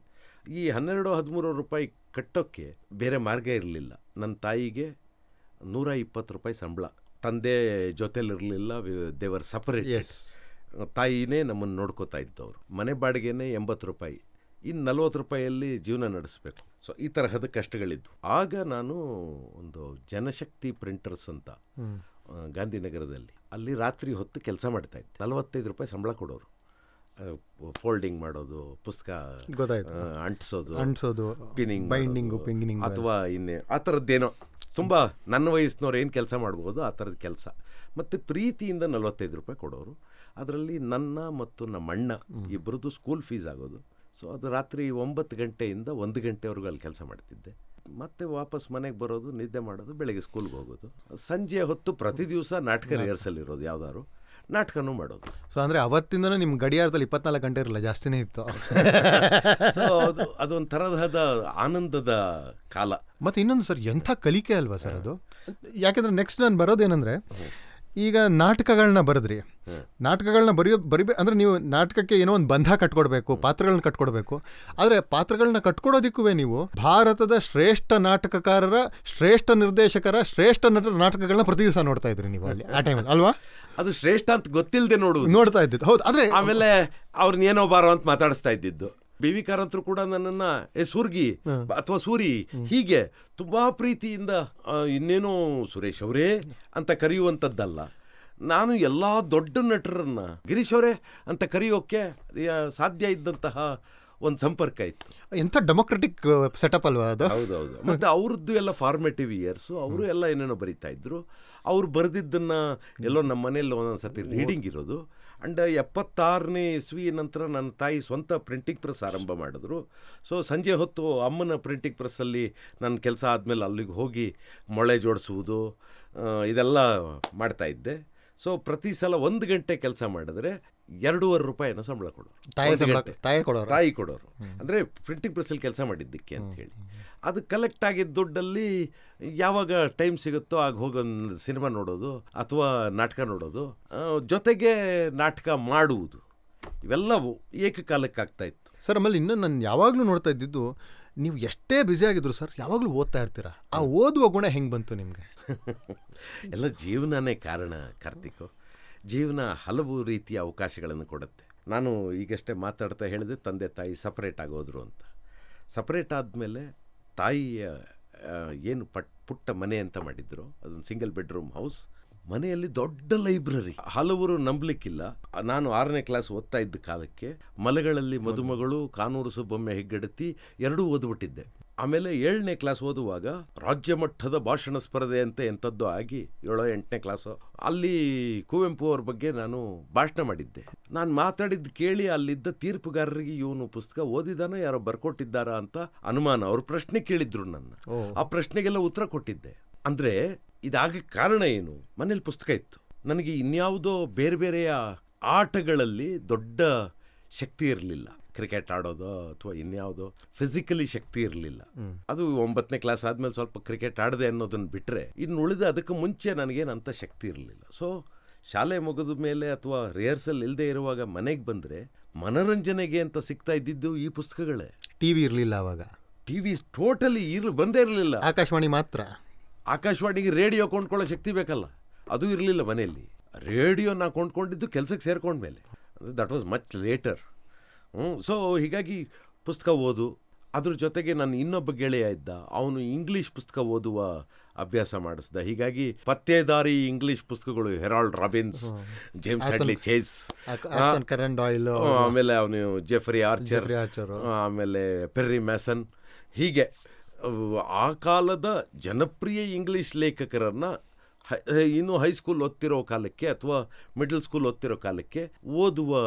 ಈ ಹನ್ನೆರಡು ಹದಿಮೂರು ರೂಪಾಯಿ ಕಟ್ಟೋಕ್ಕೆ ಬೇರೆ ಮಾರ್ಗ ಇರಲಿಲ್ಲ. ನನ್ನ ತಾಯಿಗೆ ನೂರ ಇಪ್ಪತ್ತು ರೂಪಾಯಿ ಸಂಬಳ. ತಂದೆ ಜೊತೆಲಿರಲಿಲ್ಲ ದೇವರ್ ಸಪರೇಟ್ ತಾಯಿನೇ ನಮ್ಮನ್ನು ನೋಡ್ಕೋತಾ ಇದ್ದವರು. ಮನೆ ಬಾಡಿಗೆನೇ ಎಂಬತ್ತು ರೂಪಾಯಿ. ಇನ್ನು ನಲ್ವತ್ತು ರೂಪಾಯಿಯಲ್ಲಿ ಜೀವನ ನಡೆಸಬೇಕು. ಸೊ ಈ ತರಹದ ಕಷ್ಟಗಳಿದ್ವು. ಆಗ ನಾನು ಒಂದು ಜನಶಕ್ತಿ ಪ್ರಿಂಟರ್ಸ್ ಅಂತ ಗಾಂಧಿನಗರದಲ್ಲಿ. ಅಲ್ಲಿ ರಾತ್ರಿ ಹೊತ್ತು ಕೆಲಸ ಮಾಡ್ತಾ ಇದ್ದೆ. ನಲವತ್ತೈದು ರೂಪಾಯಿ ಸಂಬಳ ಕೊಡೋರು. ಫೋಲ್ಡಿಂಗ್ ಮಾಡೋದು ಪುಸ್ತಕ ಅಂಟಿಸೋದು ಅಂಟಿಸೋದು ಪಿನಿಂಗ್ ಬೈಂಡಿಂಗು ಪಿಂಗಿನಿಂಗ್ ಅಥವಾ ಇನ್ನೇ ಆ ಥರದ್ದೇನೋ ತುಂಬ ನನ್ನ ವಯಸ್ಸಿನವ್ರು ಏನು ಕೆಲಸ ಮಾಡ್ಬೋದು ಆ ಥರದ ಕೆಲಸ. ಮತ್ತು ಪ್ರೀತಿಯಿಂದ ನಲವತ್ತೈದು ರೂಪಾಯಿ ಕೊಡೋರು. ಅದರಲ್ಲಿ ನನ್ನ ಮತ್ತು ನಮ್ಮ ಅಣ್ಣ ಇಬ್ಬರದ್ದು ಸ್ಕೂಲ್ ಫೀಸ್ ಆಗೋದು. ಸೊ ಅದು ರಾತ್ರಿ ಒಂಬತ್ತು ಗಂಟೆಯಿಂದ ಒಂದು ಗಂಟೆವರೆಗೂ ಅಲ್ಲಿ ಕೆಲಸ ಮಾಡ್ತಿದ್ದೆ. ಮತ್ತೆ ವಾಪಸ್ ಮನೆಗೆ ಬರೋದು ನಿದ್ದೆ ಮಾಡೋದು ಬೆಳಗ್ಗೆ ಸ್ಕೂಲ್ಗೆ ಹೋಗೋದು. ಸಂಜೆ ಹೊತ್ತು ಪ್ರತಿ ದಿವಸ ನಾಟಕ ರಿಹರ್ಸಲ್ ಇರೋದು ಯಾವ್ದಾದ್ರು. ನಾಟಕನೂ ಮಾಡೋದು. ಸೊ ಅಂದರೆ ಅವತ್ತಿಂದನೂ ನಿಮ್ಮ ಗಡಿಯಾರದಲ್ಲಿ ಇಪ್ಪತ್ನಾಲ್ಕು ಗಂಟೆ ಇರಲ್ಲ ಜಾಸ್ತಿನೇ ಇತ್ತು. ಸೊ ಅದು ಅದೊಂದು ತರಹದ ಆನಂದದ ಕಾಲ. ಮತ್ತು ಇನ್ನೊಂದು ಸರ್ ಎಂಥ ಕಲಿಕೆ ಅಲ್ವಾ ಸರ್ ಅದು? ಯಾಕೆಂದ್ರೆ ನೆಕ್ಸ್ಟ್ ನಾನು ಬರೋದೇನೆಂದರೆ ಈಗ ನಾಟಕಗಳನ್ನ ಬರೆದ್ರಿ. ನಾಟಕಗಳನ್ನ ಬರೆಯೋ ಬರಿಬೇಕು ಅಂದರೆ ನೀವು ನಾಟಕಕ್ಕೆ ಏನೋ ಒಂದು ಬಂಧ ಕಟ್ಕೊಡ್ಬೇಕು ಪಾತ್ರಗಳನ್ನ ಕಟ್ಕೊಡ್ಬೇಕು. ಆದರೆ ಪಾತ್ರಗಳನ್ನ ಕಟ್ಕೊಡೋದಕ್ಕೂ ನೀವು ಭಾರತದ ಶ್ರೇಷ್ಠ ನಾಟಕಕಾರರ ಶ್ರೇಷ್ಠ ನಿರ್ದೇಶಕರ ಶ್ರೇಷ್ಠ ನಟರ ನಾಟಕಗಳನ್ನ ಪ್ರತಿ ದಿವಸ ನೋಡ್ತಾ ಇದ್ರಿ ನೀವು ಅಲ್ಲಿ ಆ ಟೈಮಲ್ಲಿ ಅಲ್ವಾ? ಅದು ಶ್ರೇಷ್ಠ ಅಂತ ಗೊತ್ತಿಲ್ಲದೆ ನೋಡು ನೋಡ್ತಾ ಇದ್ದಿದ್ದು. ಹೌದು ಆದರೆ ಆಮೇಲೆ ಅವ್ರನ್ನ ಏನೋ ಬಾರೋ ಅಂತ ಮಾತಾಡಿಸ್ತಾ ಇದ್ದಿದ್ದು. ಬಿ ವಿ ಕಾರಂತರು ಕೂಡ ನನ್ನನ್ನ ಏ ಸೂರ್ಗಿ ಅಥವಾ ಸೂರಿ ಹೀಗೆ ತುಂಬಾ ಪ್ರೀತಿಯಿಂದ ಇನ್ನೇನೋ ಸುರೇಶ್ ಅವರೇ ಅಂತ ಕರೆಯುವಂಥದ್ದಲ್ಲ. ನಾನು ಎಲ್ಲ ದೊಡ್ಡ ನಟರನ್ನ ಗಿರೀಶ್ ಅವರೇ ಅಂತ ಕರೆಯೋಕೆ ಸಾಧ್ಯ ಇದ್ದಂತಹ ಒಂದು ಸಂಪರ್ಕ ಇತ್ತು. ಎಂಥ ಡೆಮೊಕ್ರೆಟಿಕ್ ಸೆಟಪ್ ಅಲ್ವಾ ಅದು? ಹೌದು ಮತ್ತು ಅವ್ರದ್ದು ಎಲ್ಲ ಫಾರ್ಮೇಟಿವ್ ಇಯರ್ಸು ಅವರು ಎಲ್ಲ ಏನೇನೋ ಬರಿತಾ ಇದ್ರು. ಅವ್ರು ಬರೆದಿದ್ದನ್ನ ಎಲ್ಲೋ ನಮ್ಮ ಮನೆಯಲ್ಲಿ ಒಂದೊಂದು ಸರ್ತಿ ರೀಡಿಂಗ್ ಇರೋದು. ಅಂಡ್ ಎಪ್ಪತ್ತಾರನೇ ಇಸ್ವಿ ನಂತರ ನನ್ನ ತಾಯಿ ಸ್ವಂತ ಪ್ರಿಂಟಿಂಗ್ ಪ್ರೆಸ್ ಆರಂಭ ಮಾಡಿದ್ರು. ಸೊ ಸಂಜೆ ಹೊತ್ತು ಅಮ್ಮನ ಪ್ರಿಂಟಿಂಗ್ ಪ್ರೆಸ್ಸಲ್ಲಿ ನನ್ನ ಕೆಲಸ ಆದಮೇಲೆ ಅಲ್ಲಿಗೆ ಹೋಗಿ ಮೊಳೆ ಜೋಡಿಸುವುದು ಇದೆಲ್ಲ ಮಾಡ್ತಾಯಿದ್ದೆ ಸೊ ಪ್ರತಿ ಸಲ ಒಂದು ಗಂಟೆ ಕೆಲಸ ಮಾಡಿದ್ರೆ ಎರಡೂವರೆ ರೂಪಾಯಿನ ಸಂಬಳ ಕೊಡೋರು. ತಾಯಿ ಕೊಡೋರು. ತಾಯಿ ಕೊಡೋರು. ಅಂದರೆ ಪ್ರಿಂಟಿಂಗ್ ಪ್ರೆಸ್ಸಲ್ಲಿ ಕೆಲಸ ಮಾಡಿದ್ದಕ್ಕೆ ಅಂತ ಹೇಳಿ. ಅದು ಕಲೆಕ್ಟ್ ಆಗಿದ್ದ ದುಡ್ಡಲ್ಲಿ ಯಾವಾಗ ಟೈಮ್ ಸಿಗುತ್ತೋ ಆಗ ಹೋಗಿ ಒಂದು ಸಿನಿಮಾ ನೋಡೋದು ಅಥವಾ ನಾಟಕ ನೋಡೋದು ಜೊತೆಗೆ ನಾಟಕ ಮಾಡುವುದು. ಇವೆಲ್ಲವೂ ಏಕಕಾಲಕ್ಕೆ ಆಗ್ತಾ ಇತ್ತು. ಸರ್ ಆಮೇಲೆ ಇನ್ನೂ ನಾನು ಯಾವಾಗಲೂ ನೋಡ್ತಾ ಇದ್ದಿದ್ದು ನೀವು ಎಷ್ಟೇ ಬ್ಯುಸಿ ಆಗಿದ್ರು ಸರ್ ಯಾವಾಗಲೂ ಓದ್ತಾ ಇರ್ತೀರಾ? ಆ ಓದುವ ಗುಣ ಹೆಂಗೆ ಬಂತು ನಿಮಗೆ? ಎಲ್ಲ ಜೀವನನೇ ಕಾರಣ ಕಾರ್ತಿಕ್. ಜೀವನ ಹಲವು ರೀತಿಯ ಅವಕಾಶಗಳನ್ನು ಕೊಡುತ್ತೆ. ನಾನು ಈಗಷ್ಟೇ ಮಾತಾಡ್ತಾ ಹೇಳಿದೆ, ತಂದೆ ತಾಯಿ ಸಪ್ರೇಟ್ ಆಗೋದ್ರು ಅಂತ. ಸಪ್ರೇಟ್ ಆದಮೇಲೆ ತಾಯಿಯ ಏನು ಪಟ್, ಪುಟ್ಟ ಮನೆ ಅಂತ ಮಾಡಿದ್ರು. ಅದೊಂದು ಸಿಂಗಲ್ ಬೆಡ್ರೂಮ್ ಹೌಸ್ ಮನೆಯಲ್ಲಿ ದೊಡ್ಡ ಲೈಬ್ರರಿ ಹಲವರು ನಂಬಲಿಕ್ಕಿಲ್ಲ. ನಾನು ಆರನೇ ಕ್ಲಾಸ್ ಓದ್ತಾ ಇದ್ದ ಕಾಲಕ್ಕೆ ಮಲೆಗಳಲ್ಲಿ ಮದುಮಗಳು, ಕಾನೂರು ಸುಬ್ಬೊಮ್ಮೆ ಹೆಗ್ಗಡತಿ ಎರಡೂ ಓದ್ಬಿಟ್ಟಿದ್ದೆ. ಆಮೇಲೆ ಏಳನೇ ಕ್ಲಾಸ್ ಓದುವಾಗ ರಾಜ್ಯ ಮಟ್ಟದ ಭಾಷಣ ಸ್ಪರ್ಧೆ ಅಂತ ಎಂಥದ್ದು ಆಗಿ ಏಳೋ ಎಂಟನೇ ಕ್ಲಾಸು. ಅಲ್ಲಿ ಕುವೆಂಪು ಅವ್ರ ಬಗ್ಗೆ ನಾನು ಭಾಷಣ ಮಾಡಿದ್ದೆ. ನಾನು ಮಾತಾಡಿದ್ದು ಕೇಳಿ ಅಲ್ಲಿದ್ದ ತೀರ್ಪುಗಾರರಿಗೆ ಇವನು ಪುಸ್ತಕ ಓದಿದಾನೋ ಯಾರೋ ಬರ್ಕೊಟ್ಟಿದ್ದಾರಾ ಅಂತ ಅನುಮಾನ. ಅವ್ರ ಪ್ರಶ್ನೆ ಕೇಳಿದ್ರು ನನ್ನ. ಆ ಪ್ರಶ್ನೆಗೆಲ್ಲ ಉತ್ತರ ಕೊಟ್ಟಿದ್ದೆ. ಅಂದರೆ ಇದಾಗಕ್ಕೆ ಕಾರಣ ಏನು? ಮನೇಲಿ ಪುಸ್ತಕ ಇತ್ತು. ನನಗೆ ಇನ್ಯಾವುದೋ ಬೇರೆ ಬೇರೆಯ ಆಟಗಳಲ್ಲಿ ದೊಡ್ಡ ಶಕ್ತಿ ಇರಲಿಲ್ಲ. ಕ್ರಿಕೆಟ್ ಆಡೋದು ಅಥವಾ ಇನ್ಯಾವುದೋ ಫಿಸಿಕಲಿ ಶಕ್ತಿ ಇರಲಿಲ್ಲ. ಅದು ಒಂಬತ್ತನೇ ಕ್ಲಾಸ್ ಆದ್ಮೇಲೆ ಸ್ವಲ್ಪ ಕ್ರಿಕೆಟ್ ಆಡದೆ ಅನ್ನೋದನ್ನು ಬಿಟ್ಟರೆ ಇನ್ನು ಉಳಿದ ಅದಕ್ಕೆ ಮುಂಚೆ ನನಗೇನು ಅಂತ ಶಕ್ತಿ ಇರಲಿಲ್ಲ. ಸೊ ಶಾಲೆ ಮುಗಿದ ಮೇಲೆ ಅಥವಾ ರಿಹರ್ಸಲ್ ಇಲ್ಲದೆ ಇರುವಾಗ ಮನೆಗೆ ಬಂದರೆ ಮನರಂಜನೆಗೆ ಅಂತ ಸಿಗ್ತಾ ಇದ್ದಿದ್ದು ಈ ಪುಸ್ತಕಗಳೇ. ಟಿ ವಿ ಇರಲಿಲ್ಲ ಅವಾಗ. ಟಿ ವಿ ಟೋಟಲಿ ಇರ್ ಬಂದೇ ಇರಲಿಲ್ಲ. ಆಕಾಶವಾಣಿ ಮಾತ್ರ. ಆಕಾಶವಾಣಿಗೆ ರೇಡಿಯೋ ಕೊಂಡ್ಕೊಳ್ಳೋ ಶಕ್ತಿ ಬೇಕಲ್ಲ. ಅದು ಇರಲಿಲ್ಲ ಮನೆಯಲ್ಲಿ. ರೇಡಿಯೋ ನಾ ಕೊಂಡ್ಕೊಂಡಿದ್ದು ಕೆಲಸಕ್ಕೆ ಸೇರ್ಕೊಂಡ್ಮೇಲೆ. ದಟ್ ವಾಸ್ ಮಚ್ ಲೇಟರ್ ಹ್ಞೂ. ಸೊ ಹೀಗಾಗಿ ಪುಸ್ತಕ ಓದು. ಅದ್ರ ಜೊತೆಗೆ ನನ್ನ ಇನ್ನೊಬ್ಬ ಗೆಳೆಯ ಇದ್ದ. ಅವನು ಇಂಗ್ಲೀಷ್ ಪುಸ್ತಕ ಓದುವ ಅಭ್ಯಾಸ ಮಾಡಿಸ್ದ. ಹೀಗಾಗಿ ಪತ್ತೇದಾರಿ ಇಂಗ್ಲಿಷ್ ಪುಸ್ತಕಗಳು Harold Robbins James Hadley Chase ಆಮೇಲೆ ಅವನು ಜೆಫ್ರಿ ಆರ್ಚರ್ ಆಮೇಲೆ ಪೆರ್ರಿ ಮ್ಯಾಸನ್ ಹೀಗೆ ಆ ಕಾಲದ ಜನಪ್ರಿಯ ಇಂಗ್ಲಿಷ್ ಲೇಖಕರನ್ನ ಇನ್ನು ಹೈಸ್ಕೂಲ್ ಓದ್ತಿರೋ ಕಾಲಕ್ಕೆ ಅಥವಾ ಮಿಡಲ್ ಸ್ಕೂಲ್ ಓದ್ತಿರೋ ಕಾಲಕ್ಕೆ ಓದುವ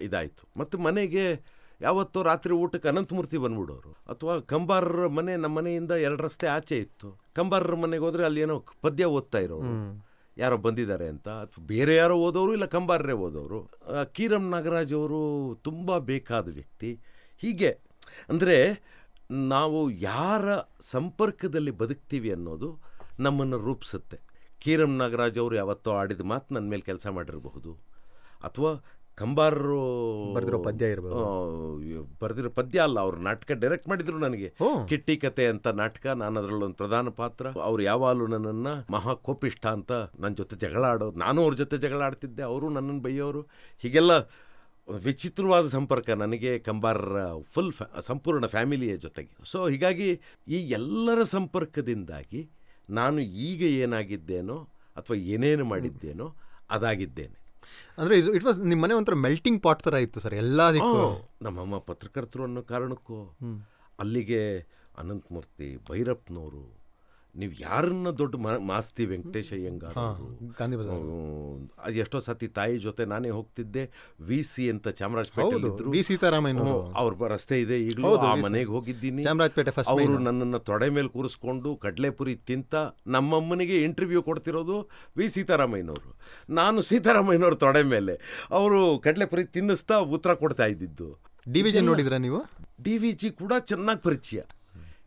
ಇದಾಯಿತು. ಮತ್ತು ಮನೆಗೆ ಯಾವತ್ತೋ ರಾತ್ರಿ ಊಟಕ್ಕೆ ಅನಂತಮೂರ್ತಿ ಬಂದ್ಬಿಡೋರು. ಅಥವಾ ಕಂಬಾರರ ಮನೆ ನಮ್ಮ ಮನೆಯಿಂದ ಎರಡು ರಸ್ತೆ ಆಚೆ ಇತ್ತು. ಕಂಬಾರರ ಮನೆಗೆ ಹೋದರೆ ಅಲ್ಲಿ ಏನೋ ಪದ್ಯ ಓದ್ತಾ ಇರೋರು. ಯಾರೋ ಬಂದಿದ್ದಾರೆ ಅಂತ. ಅಥವಾ ಬೇರೆ ಯಾರೋ ಓದೋರು ಇಲ್ಲ ಕಂಬಾರರೇ ಓದೋರು. ಕೀರಂ ನಾಗರಾಜ್ ಅವರು ತುಂಬ ಬೇಕಾದ ವ್ಯಕ್ತಿ. ಹೀಗೆ ಅಂದರೆ ನಾವು ಯಾರ ಸಂಪರ್ಕದಲ್ಲಿ ಬದುಕ್ತೀವಿ ಅನ್ನೋದು ನಮ್ಮನ್ನು ರೂಪಿಸುತ್ತೆ. ಕೀರಂ ನಾಗರಾಜ್ ಅವರು ಯಾವತ್ತೋ ಆಡಿದ ಮಾತು ನನ್ನ ಮೇಲೆ ಕೆಲಸ ಮಾಡಿರಬಹುದು. ಅಥವಾ ಕಂಬಾರರು ಬರೆದಿರೋ ಪದ್ಯ ಇರಬಹುದು ಬರೆದಿರೋ ಪದ್ಯ ಅಲ್ಲ ಅವ್ರು ನಾಟಕ ಡೈರೆಕ್ಟ್ ಮಾಡಿದ್ರು ನನಗೆ. ಕಿಟ್ಟಿ ಕತೆ ಅಂತ ನಾಟಕ ನಾನು ಅದರಲ್ಲೊಂದು ಪ್ರಧಾನ ಪಾತ್ರ. ಅವ್ರು ಯಾವಾಗಲೂ ನನ್ನನ್ನು ಮಹಾ ಕೋಪಿಷ್ಟ ಅಂತ ನನ್ನ ಜೊತೆ ಜಗಳ ಆಡೋ ನಾನು ಅವ್ರ ಜೊತೆ ಜಗಳ ಆಡ್ತಿದ್ದೆ ಅವರು ನನ್ನನ್ನು ಬೈಯೋರು. ಹೀಗೆಲ್ಲ ವಿಚಿತ್ರವಾದ ಸಂಪರ್ಕ ನನಗೆ ಕಂಬಾರರ ಫುಲ್ ಸಂಪೂರ್ಣ ಫ್ಯಾಮಿಲಿಯ ಜೊತೆಗೆ. ಸೊ ಹೀಗಾಗಿ ಈ ಎಲ್ಲರ ಸಂಪರ್ಕದಿಂದಾಗಿ ನಾನು ಈಗ ಏನಾಗಿದ್ದೇನೋ ಅಥವಾ ಏನೇನು ಮಾಡಿದ್ದೇನೋ ಅದಾಗಿದ್ದೇನೆ. ಅಂದರೆ ಇದು ಇಟ್ ವಾಸ್ ನಿಮ್ಮ ಮನೆ ಒಂಥರ ಮೆಲ್ಟಿಂಗ್ ಪಾಟ್ ಥರ ಇತ್ತು ಸರ್ ಎಲ್ಲ ನಮ್ಮಮ್ಮ ಪತ್ರಕರ್ತರು ಅನ್ನೋ ಕಾರಣಕ್ಕೂ ಅಲ್ಲಿಗೆ ಅನಂತಮೂರ್ತಿ ಭೈರಪ್ಪನವರು ನೀವು ಯಾರನ್ನ ದೊಡ್ಡ ಮಾಸ್ತಿ ವೆಂಕಟೇಶ ಅಯ್ಯಂಗಾರ್ ಅದು ಎಷ್ಟೋ ಸತಿ ತಾಯಿ ಜೊತೆ ನಾನೇ ಹೋಗ್ತಿದ್ದೆ. ವಿ ಸಿ ಅಂತ ಚಾಮರಾಜಪೇಟೆ ಸೀತಾರಾಮಯ್ಯ ಅವ್ರ ರಸ್ತೆ ಇದೆ ಈಗಲೂ ಆ ಮನೆಗೆ ಹೋಗಿದ್ದೀನಿ. ಚಾಮರಾಜಪೇಟೆ ಅವರು ನನ್ನನ್ನು ತೊಡೆ ಮೇಲೆ ಕೂರಿಸ್ಕೊಂಡು ಕಡಲೆಪುರಿ ತಿಂತ ನಮ್ಮಮ್ಮನಿಗೆ ಇಂಟರ್ವ್ಯೂ ಕೊಡ್ತಿರೋದು ವಿ ಸೀತಾರಾಮಯ್ಯನವರು. ನಾನು ಸೀತಾರಾಮಯ್ಯನವ್ರ ತೊಡೆ ಮೇಲೆ. ಅವರು ಕಡಲೆಪುರಿ ತಿನ್ನಿಸ್ತಾ ಉತ್ತರ ಕೊಡ್ತಾ ಇದ್ದಿದ್ದು. ಡಿ ವಿ ಜಿ ನೋಡಿದ್ರ ನೀವು? ಡಿ ವಿ ಜಿ ಕೂಡ ಚೆನ್ನಾಗಿ ಪರಿಚಯ.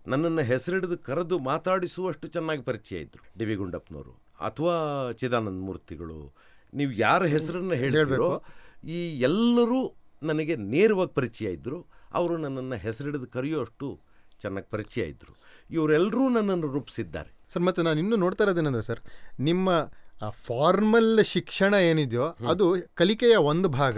ನನ್ನನ್ನು ಹೆಸರಿಡಿದು ಕರೆದು ಮಾತಾಡಿಸುವಷ್ಟು ಚೆನ್ನಾಗಿ ಪರಿಚಯ ಇದ್ರು. ಡಿ ವಿ ಗುಂಡಪ್ಪನವರು ಅಥವಾ ಚಿದಾನಂದ ಮೂರ್ತಿಗಳು. ನೀವು ಯಾರ ಹೆಸರನ್ನು ಹೇಳಿದ್ರೋ ಈ ಎಲ್ಲರೂ ನನಗೆ ನೇರವಾಗಿ ಪರಿಚಯ ಇದ್ದರು ಅವರು ನನ್ನನ್ನು ಹೆಸರಿಡಿದು ಕರೆಯುವಷ್ಟು ಚೆನ್ನಾಗಿ ಪರಿಚಯ ಇದ್ದರು ಇವರೆಲ್ಲರೂ ನನ್ನನ್ನು ರೂಪಿಸಿದ್ದಾರೆ. ಸರ್ ಮತ್ತು ನಾನು ಇನ್ನೂ ನೋಡ್ತಾ ಇರೋದೇನಂದ್ರೆ ಸರ್ ನಿಮ್ಮ ಫಾರ್ಮಲ್ ಶಿಕ್ಷಣ ಏನಿದೆಯೋ ಅದು ಕಲಿಕೆಯ ಒಂದು ಭಾಗ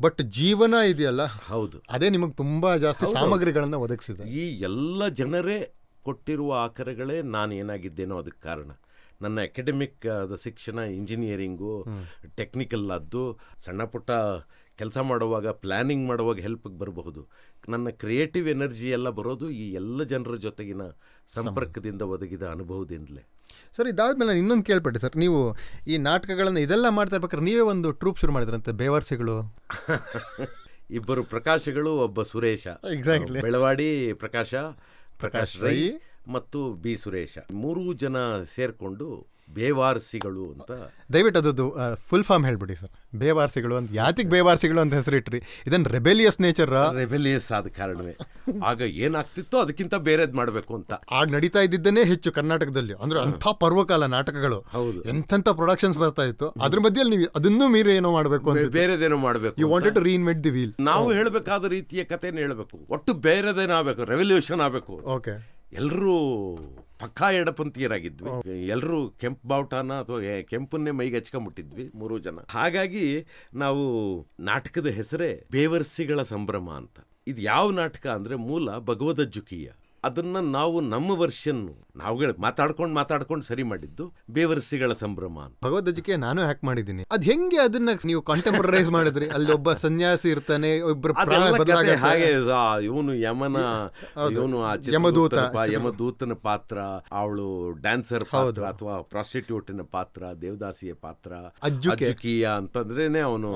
ಬಟ್ ಜೀವನ ಇದೆಯಲ್ಲ? ಹೌದು. ಅದೇ ನಿಮಗೆ ತುಂಬಾ ಜಾಸ್ತಿ ಸಾಮಗ್ರಿಗಳನ್ನ ಒದಗಿಸಿದೆ. ಈ ಎಲ್ಲ ಜನರೇ ಕೊಟ್ಟಿರುವ ಆಕರಗಳೇ ನಾನು ಏನಾಗಿದ್ದೇನೋ ಅದಕ್ಕೆ ಕಾರಣ. ನನ್ನ ಅಕಾಡೆಮಿಕ್ ಆದ ಶಿಕ್ಷಣ ಇಂಜಿನಿಯರಿಂಗು ಟೆಕ್ನಿಕಲ್ ಅದ್ದು ಸಣ್ಣ ಪುಟ್ಟ ಕೆಲಸ ಮಾಡುವಾಗ ಪ್ಲ್ಯಾನಿಂಗ್ ಮಾಡುವಾಗ ಹೆಲ್ಪಿಗೆ ಬರಬಹುದು. ನನ್ನ ಕ್ರಿಯೇಟಿವ್ ಎನರ್ಜಿ ಎಲ್ಲ ಬರೋದು ಈ ಎಲ್ಲ ಜನರ ಜೊತೆಗಿನ ಸಂಪರ್ಕದಿಂದ ಒದಗಿದ ಅನುಭವದಿಂದಲೇ. ಸರ್ ಇದಾದ್ಮೇಲೆ ನಾನು ಇನ್ನೊಂದು ಕೇಳ್ಪಟ್ಟೆ ಸರ್. ನೀವು ಈ ನಾಟಕಗಳನ್ನು ಇದೆಲ್ಲ ಮಾಡ್ತಾ ಇರ್ಬೇಕಾದ್ರೆ ನೀವೇ ಒಂದು ಟ್ರೂಪ್ ಶುರು ಮಾಡಿದ್ರಂತೆ ಬೇವರ್ಸಿಗಳು. ಇಬ್ಬರು ಪ್ರಕಾಶಗಳು ಒಬ್ಬ ಸುರೇಶ. ಎಕ್ಸಾಕ್ಟ್ಲಿ ಬೆಳವಾಡಿ ಪ್ರಕಾಶ ಪ್ರಕಾಶ್ ರೈ ಮತ್ತು ಬಿ ಸುರೇಶ. ಮೂರು ಜನ ಸೇರ್ಕೊಂಡು ಬೇವಾರಸಿಗಳು ಅಂತ. ದಯವಿಟ್ಟು ಅದದ್ದು ಫುಲ್ ಫಾರ್ಮ್ ಹೇಳ್ಬಿಡಿ ಸರ್. ಬೇವಾರಸಿಗಳು ಅಂತ ಯಾತಿಗೆ ಬೇವಾರಸಿಗಳು ಅಂತ ಹೆಸರಿಟ್ರಿ. ಇದನ್ನು ರೆಬೆಲಿಯಸ್ ನೇಚರ್ ರೆಬೆಲಿಯಸ್ ಆದ ಕಾರಣವೇ. ಆಗ ಏನಾಗ್ತಿತ್ತೋ ಅದಕ್ಕಿಂತ ಬೇರೆದ್ ಮಾಡಬೇಕು ಅಂತ. ಆಗ ನಡೀತಾ ಇದ್ದಿದ್ದನ್ನೇ ಹೆಚ್ಚು ಕರ್ನಾಟಕದಲ್ಲಿ. ಅಂದ್ರೆ ಅಂಥ ಪರ್ವಕಾಲ ನಾಟಕಗಳು. ಹೌದು. ಎಂತೆಂಥ ಪ್ರೊಡಕ್ಷನ್ಸ್ ಬರ್ತಾ ಇತ್ತು. ಅದ್ರ ಮಧ್ಯದಲ್ಲಿ ನೀವು ಅದನ್ನೂ ಮೀರಿ ಏನೋ ಮಾಡಬೇಕು ಅಂತ ಬೇರೆದೇನೋ ಮಾಡಬೇಕು you wanted to reinvent the wheel ನಾವು ಹೇಳಬೇಕಾದ ರೀತಿಯ ಕಥೆನ ಹೇಳಬೇಕು. ಒಟ್ಟು ಬೇರೆದೇನೋ ಆಗಬೇಕು ರೆವಲ್ಯೂಷನ್ ಆಗಬೇಕು. ಓಕೆ ಎಲ್ಲರೂ ಪಕ್ಕಾ ಎಡಪಂಥೀಯರಾಗಿದ್ವಿ. ಎಲ್ಲರೂ ಕೆಂಪು ಬಾವುಟನ ಅಥವಾ ಕೆಂಪನ್ನೇ ಮೈಗೆ ಹಚ್ಕೊಂಡ್ಬಿಟ್ಟಿದ್ವಿ ಮೂರು ಜನ. ಹಾಗಾಗಿ ನಾವು ನಾಟಕದ ಹೆಸರೇ ಬೇವರ್ಸಿಗಳ ಸಂಭ್ರಮ ಅಂತ. ಇದು ಯಾವ ನಾಟಕ ಅಂದ್ರೆ ಮೂಲ ಭಗವದಜ್ಜುಕೀಯ ಅದನ್ನ ನಾವು ನಮ್ಮ ವರ್ಷನ್ ನಾವುಗಳು ಮಾತಾಡ್ಕೊಂಡು ಮಾತಾಡ್ಕೊಂಡು ಸರಿ ಮಾಡಿದ್ದು ಬೇವರ್ಸಿಗಳ ಸಂಭ್ರಮ ಭಗವದ್ಗೀತೆ ನಾನು ಹ್ಯಾಕ್ ಮಾಡಿದ್ದೀನಿ. ಅದ್ ಹೆಂಗೆ ಅದನ್ನ ನೀವು ಕಾಂಟೆಂಪರೈಸ್ ಮಾಡಿದ್ರಿ? ಅಲ್ಲಿ ಒಬ್ಬ ಸನ್ಯಾಸಿ ಇರ್ತಾನೆ ಒಬ್ಬರು ಹಾಗೆ ಇವನು ಯಮನ ಇವನು ಯಮದೂತ. ಯಮದೂತನ ಪಾತ್ರ ಅವಳು ಡ್ಯಾನ್ಸರ್ ಪಾತ್ರ ಅಥವಾ ಪ್ರಾಸ್ಟಿಟ್ಯೂಟಿನ ಪಾತ್ರ ದೇವದಾಸಿಯ ಪಾತ್ರ ಅಜ್ಜುಕಿಯ ಅಂತಂದ್ರೇನೆ ಅವನು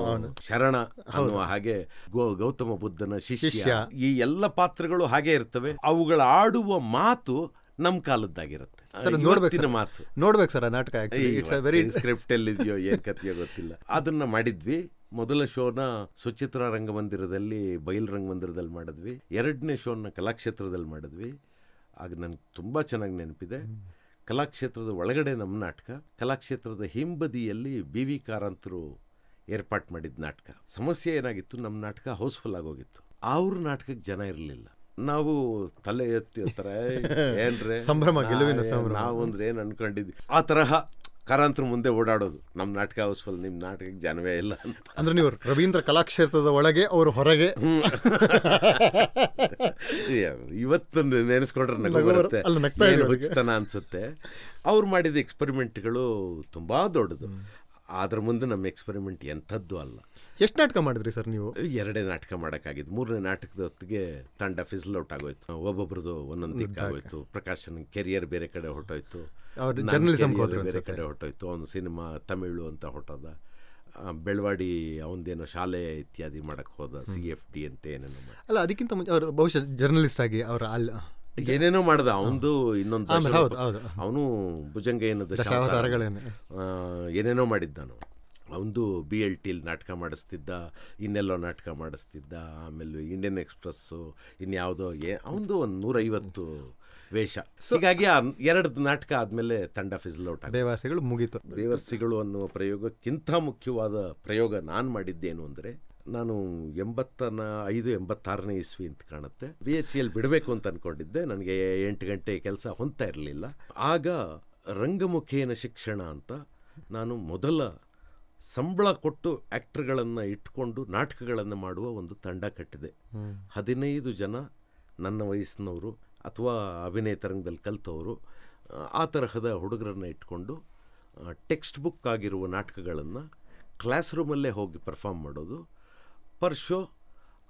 ಶರಣ ಅನ್ನುವ ಹಾಗೆ ಗೌ- ಗೌತಮ ಬುದ್ಧನ ಶಿಷ್ಯ. ಈ ಎಲ್ಲ ಪಾತ್ರಗಳು ಹಾಗೆ ಇರ್ತವೆ. ಅವುಗಳ ಆಡುವ ಮಾತು ನಮ್ಮ ಕಾಲದ್ದಾಗಿರುತ್ತೆ. ನೋಡ್ಬೇಕಿನ ಮಾತು. ನೋಡ್ಬೇಕು ಸರ್ ನಾಟಕ ಸ್ಕ್ರಿಪ್ಟ್ ಎಲ್ಲಿದೆಯೋ ಏನ್ ಕಥೆಯೋ ಗೊತ್ತಿಲ್ಲ. ಅದನ್ನ ಮಾಡಿದ್ವಿ. ಮೊದಲ ಶೋನ ಸುಚಿತ್ರ ರಂಗಮಂದಿರದಲ್ಲಿ ಬಯಲ್ ರಂಗಮಂದಿರದಲ್ಲಿ ಮಾಡಿದ್ವಿ. ಎರಡನೇ ಶೋನ ಕಲಾಕ್ಷೇತ್ರದಲ್ಲಿ ಮಾಡಿದ್ವಿ. ಆಗ ನನ್ಗೆ ತುಂಬಾ ಚೆನ್ನಾಗಿ ನೆನಪಿದೆ. ಕಲಾಕ್ಷೇತ್ರದ ಒಳಗಡೆ ನಮ್ಮ ನಾಟಕ ಕಲಾಕ್ಷೇತ್ರದ ಹಿಂಬದಿಯಲ್ಲಿ ಬಿ ವಿ ಕಾರಂತರು ಏರ್ಪಾಟ್ ಮಾಡಿದ ನಾಟಕ. ಸಮಸ್ಯೆ ಏನಾಗಿತ್ತು? ನಮ್ಮ ನಾಟಕ ಹೌಸ್ಫುಲ್ ಆಗೋಗಿತ್ತು. ಅವ್ರ ನಾಟಕಕ್ಕೆ ಜನ ಇರಲಿಲ್ಲ. ನಾವು ತಲೆ ಎತ್ತಿ ಒಂಥರ, ಏನ್ರೆ? ಸಂಭ್ರಮ, ಗೆಲುವಿನ ಸಂಭ್ರಮ. ನಾವು ಅಂದ್ರೆ ಏನ್ ಅನ್ಕೊಂಡಿದ್ವಿ? ಆ ತರಹ ಕರಾಂತ್ರ ಮುಂದೆ ಓಡಾಡೋದು. ನಮ್ಮ ನಾಟಕ ಹೌಸ್ಫುಲ್ ನಿಮ್ಮ ನಾಟಕಕ್ಕೆ ಜನವೇ ಇಲ್ಲ ಅಂತ. ಅಂದ್ರೆ ನೀವು ರವೀಂದ್ರ ಕಲಾಕ್ಷೇತ್ರದ ಒಳಗೆ ಅವರು ಹೊರಗೆ. ಇವತ್ತು ನೆನೆಸ್ಕೊಂಡ್ರೆ ನಗು ಬರುತ್ತೆ. ಹುಚ್ಚತನ ಅನ್ಸುತ್ತೆ? ಅವ್ರು ಮಾಡಿದ ಎಕ್ಸ್ಪೆರಿಮೆಂಟ್ಗಳು ತುಂಬಾ ದೊಡ್ಡದು. ಅದ್ರ ಮುಂದೆ ನಮ್ಮ ಎಕ್ಸ್ಪೆರಿಮೆಂಟ್ ಎಂಥದ್ದು ಅಲ್ಲ. ಎಷ್ಟು ನಾಟಕ ಮಾಡಿದ್ರಿ ಸರ್ ನೀವು? ಎರಡೇ ನಾಟಕ ಮಾಡೋಕ್ಕಾಗಿದ್ದು. ಮೂರನೇ ನಾಟಕದ ಹೊತ್ತಿಗೆ ತಂಡ ಫಿಸಲ್ ಔಟ್ ಆಗೋಯ್ತು. ಒಬ್ಬೊಬ್ರದ್ದು ಒಂದೊಂದು ದಿಕ್ಕಾಗೋಯ್ತು ಪ್ರಕಾಶನ್ ಕೆರಿಯರ್ ಬೇರೆ ಕಡೆ ಹೊರಟೋಯ್ತು. ಜರ್ನಲಿಸಮ್ ಬೇರೆ ಕಡೆ ಹೊರಟೋಯ್ತು. ಅವನು ಸಿನಿಮಾ ತಮಿಳು ಅಂತ ಹೊಟ್ಟೋದ ಬೆಳವಾಡಿ ಅವನದೇನೋ ಶಾಲೆ ಇತ್ಯಾದಿ ಮಾಡಕ್ಕೆ ಹೋದ. ಸಿ ಎಫ್ ಡಿ ಅಂತ ಏನೇನೋ ಅಲ್ಲ ಅದಕ್ಕಿಂತ ಮುಂಚೆ ಅವರು ಬಹುಶಃ ಜರ್ನಲಿಸ್ಟ್ ಆಗಿ ಅವರ ಅಲ್ಲಿ ಏನೇನೋ ಮಾಡ್ದ ಅವನದು ಇನ್ನೊಂದು ಅವನು ಭುಜಂಗ ಆ, ಏನೇನೋ ಮಾಡಿದ್ದಾನು ಅವನದು ಬಿ ಎಲ್ ಟಿಲ್ ನಾಟಕ ಮಾಡಿಸ್ತಿದ್ದ ಇನ್ನೆಲ್ಲೋ ನಾಟಕ ಮಾಡಿಸ್ತಿದ್ದ ಆಮೇಲೆ ಇಂಡಿಯನ್ ಎಕ್ಸ್ಪ್ರೆಸ್ಸು ಇನ್ಯಾವುದೋ ಏ ಅವನದು ಒಂದು ನೂರೈವತ್ತು ವೇಷ. ಹೀಗಾಗಿ ಆ ಎರಡು ನಾಟಕ ಆದಮೇಲೆ ತಂಡ ಫಿಸಲ್ ಔಟ್ ಮುಗಿತು ಮುಗೀತು. ದೇವರ್ಸಿಗಳು ಅನ್ನುವ ಪ್ರಯೋಗಕ್ಕಿಂತ ಮುಖ್ಯವಾದ ಪ್ರಯೋಗ ನಾನು ಮಾಡಿದ್ದೇನು ಅಂದರೆ ನಾನು ಎಂಬತ್ತನ ಐದು, ಎಂಬತ್ತಾರನೇ ಇಸ್ವಿ ಅಂತ ಕಾಣುತ್ತೆ. ಬಿ ಎಚ್ ಎಲ್ ಬಿಡಬೇಕು ಅಂತ ಅನ್ಕೊಂಡಿದ್ದೆ. ನನಗೆ ಎಂಟು ಗಂಟೆ ಕೆಲಸ ಹೊಂತಾ ಇರಲಿಲ್ಲ. ಆಗ ರಂಗಮುಖೇನ ಶಿಕ್ಷಣ ಅಂತ ನಾನು ಮೊದಲ ಸಂಬಳ ಕೊಟ್ಟು ಆ್ಯಕ್ಟ್ರ್ಗಳನ್ನು ಇಟ್ಕೊಂಡು ನಾಟಕಗಳನ್ನು ಮಾಡುವ ಒಂದು ತಂಡ ಕಟ್ಟಿದೆ. ಹದಿನೈದು ಜನ ನನ್ನ ವಯಸ್ಸಿನವರು ಅಥವಾ ಅಭಿನಯ ತರಂಗದಲ್ಲಿ ಕಲಿತವರು. ಆ ತರಹದ ಹುಡುಗರನ್ನು ಇಟ್ಕೊಂಡು ಟೆಕ್ಸ್ಟ್ ಬುಕ್ ಆಗಿರುವ ನಾಟಕಗಳನ್ನು ಕ್ಲಾಸ್ ರೂಮಲ್ಲೇ ಹೋಗಿ ಪರ್ಫಾರ್ಮ್ ಮಾಡೋದು. ಪರ್ ಶೋ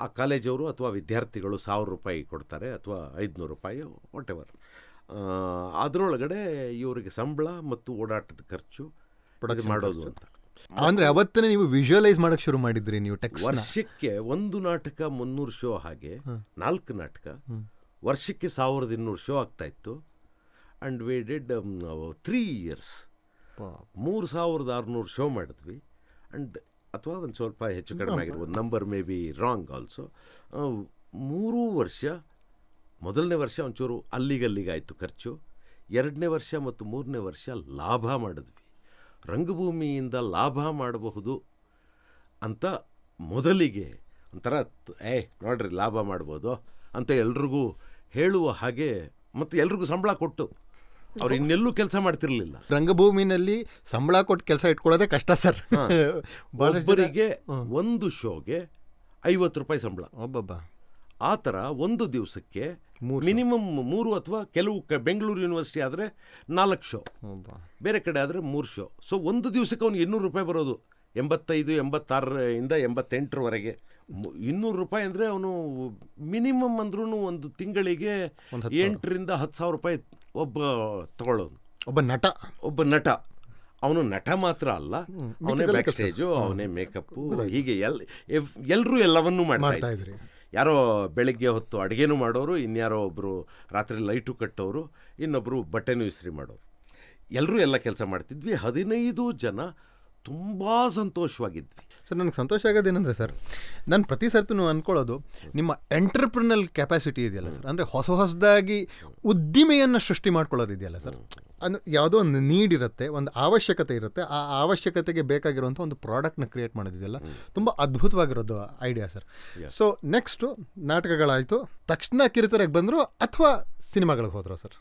ಆ ಕಾಲೇಜವರು ಅಥವಾ ವಿದ್ಯಾರ್ಥಿಗಳು ಸಾವಿರ ರೂಪಾಯಿ ಕೊಡ್ತಾರೆ ಅಥವಾ ಐದುನೂರು ರೂಪಾಯಿ ವಾಟ್ ಎವರ್ ಅದರೊಳಗಡೆ ಇವರಿಗೆ ಸಂಬಳ ಮತ್ತು ಓಡಾಟದ ಖರ್ಚು ಮಾಡೋದು ಅಂತ. ಅಂದರೆ ಅವತ್ತನೇ ನೀವು ವಿಜುವಲೈಸ್ ಮಾಡೋಕ್ಕೆ ಶುರು ಮಾಡಿದ್ರಿ ನೀವು ಟೆಕ್ಸ್ಟ್ ವರ್ಷಕ್ಕೆ ಒಂದು ನಾಟಕ ಮುನ್ನೂರು ಶೋ ಹಾಗೆ ನಾಲ್ಕು ನಾಟಕ ವರ್ಷಕ್ಕೆ ಸಾವಿರದ ಇನ್ನೂರು ಶೋ ಆಗ್ತಾ ಇತ್ತು. And we did three years ಮೂರು ಸಾವಿರದ ಆರುನೂರು ಶೋ ಮಾಡಿದ್ವಿ. ಆ್ಯಂಡ್ ಅಥವಾ ಒಂದು ಸ್ವಲ್ಪ ಹೆಚ್ಚು ಕಡಿಮೆ ಆಗಿರ್ಬೋದು. Number may be wrong also ಮೂರೂ ವರ್ಷ ಮೊದಲನೇ ವರ್ಷ ಒಂಚೂರು ಅಲ್ಲಿಗಲ್ಲಿಗಾಯಿತು ಖರ್ಚು. ಎರಡನೇ ವರ್ಷ ಮತ್ತು ಮೂರನೇ ವರ್ಷ ಲಾಭ ಮಾಡಿದ್ವಿ. ರಂಗಭೂಮಿಯಿಂದ ಲಾಭ ಮಾಡಬಹುದು ಅಂತ ಮೊದಲಿಗೆ ಒಂಥರ ಏ ನೋಡ್ರಿ ಲಾಭ ಮಾಡ್ಬೋದು ಅಂತ ಎಲ್ರಿಗೂ ಹೇಳುವ ಹಾಗೆ ಮತ್ತು ಎಲ್ರಿಗೂ ಸಂಬಳ ಕೊಟ್ಟು ಅವ್ರು ಇನ್ನೆಲ್ಲೂ ಕೆಲಸ ಮಾಡ್ತಿರ್ಲಿಲ್ಲ. ರಂಗಭೂಮಿನಲ್ಲಿ ಸಂಬಳ ಕೊಟ್ಟು ಕೆಲಸ ಇಟ್ಕೊಳ್ಳೋದೇ ಕಷ್ಟ ಸರ್. ಒಬ್ಬರಿಗೆ ಒಂದು ಶೋಗೆ ಐವತ್ತು ರೂಪಾಯಿ ಸಂಬಳ. ಒಬ್ಬೊಬ್ಬ. ಆ ಥರ ಒಂದು ದಿವಸಕ್ಕೆ ಮಿನಿಮಮ್ ಮೂರು ಅಥವಾ ಕೆಲವು ಕ- ಬೆಂಗಳೂರು ಯೂನಿವರ್ಸಿಟಿ ಆದರೆ ನಾಲ್ಕು ಶೋ. ಬೇರೆ ಕಡೆ ಆದರೆ ಮೂರು ಶೋ. ಸೊ ಒಂದು ದಿವಸಕ್ಕೆ ಅವ್ನು ಇನ್ನೂರು ರೂಪಾಯಿ ಬರೋದು. ಎಂಬತ್ತೈದು ಎಂಬತ್ತಾರರಿಂದ ಎಂಬತ್ತೆಂಟರವರೆಗೆ. ಇನ್ನೂರು ರೂಪಾಯಿ ಅಂದರೆ ಅವನು ಮಿನಿಮಮ್ ಅಂದ್ರೂ ಒಂದು ತಿಂಗಳಿಗೆ ಎಂಟರಿಂದ ಹತ್ತು ಸಾವಿರ ರೂಪಾಯಿ ಒಬ್ಬ ತಗೊಳ್ಳೋನು ಒಬ್ಬ ನಟ. ಒಬ್ಬ ನಟ. ಅವನು ನಟ ಮಾತ್ರ ಅಲ್ಲ ಅವನೇ ಬ್ಯಾಕ್ ಸ್ಟೇಜು ಅವನೇ ಮೇಕಪ್ಪು ಹೀಗೆ ಎಲ್ ಎಲ್ಲರೂ ಎಲ್ಲವನ್ನೂ ಮಾಡ್ತಾ. ಇದ್ರಿ. ಯಾರೋ ಬೆಳಿಗ್ಗೆ ಹೊತ್ತು ಅಡುಗೆನೂ ಮಾಡೋರು ಇನ್ಯಾರೋ ಒಬ್ಬರು ರಾತ್ರಿ ಲೈಟು ಕಟ್ಟೋರು ಇನ್ನೊಬ್ಬರು ಬಟ್ಟೆನೂ ಇಸ್ರಿ ಮಾಡೋರು. ಎಲ್ಲರೂ ಎಲ್ಲ ಕೆಲಸ ಮಾಡ್ತಿದ್ವಿ. ಹದಿನೈದು ಜನ ತುಂಬ ಸಂತೋಷವಾಗಿದ್ವಿ. ಸರ್ ನನಗೆ ಸಂತೋಷ ಆಗೋದೇನೆಂದರೆ ಸರ್ ನಾನು ಪ್ರತಿ ಸರ್ತಿನೂ ಅಂದ್ಕೊಳ್ಳೋದು ನಿಮ್ಮ ಎಂಟರ್ಪ್ರಿನಲ್ ಕೆಪಾಸಿಟಿ ಇದೆಯಲ್ಲ ಸರ್ ಅಂದರೆ ಹೊಸ ಹೊಸದಾಗಿ ಉದ್ದಿಮೆಯನ್ನು ಸೃಷ್ಟಿ ಮಾಡ್ಕೊಳ್ಳೋದಿದೆಯಲ್ಲ ಸರ್. ಅದು ಯಾವುದೋ ಒಂದು ನೀಡ್ ಇರುತ್ತೆ ಒಂದು ಅವಶ್ಯಕತೆ ಇರುತ್ತೆ ಆ ಅವಶ್ಯಕತೆಗೆ ಬೇಕಾಗಿರುವಂಥ ಒಂದು ಪ್ರಾಡಕ್ಟ್ನ ಕ್ರಿಯೇಟ್ ಮಾಡೋದಿದೆಯಲ್ಲ ತುಂಬ ಅದ್ಭುತವಾಗಿರೋದು ಐಡಿಯಾ ಸರ್. ಸೊ ನೆಕ್ಸ್ಟು ನಾಟಕಗಳಾಯಿತು ತಕ್ಷಣ ಕಿರುತೆರೆಗೆ ಬಂದರು ಅಥವಾ ಸಿನಿಮಾಗಳಿಗೆ ಹೋದರು ಸರ್?